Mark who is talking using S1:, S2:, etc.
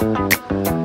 S1: Música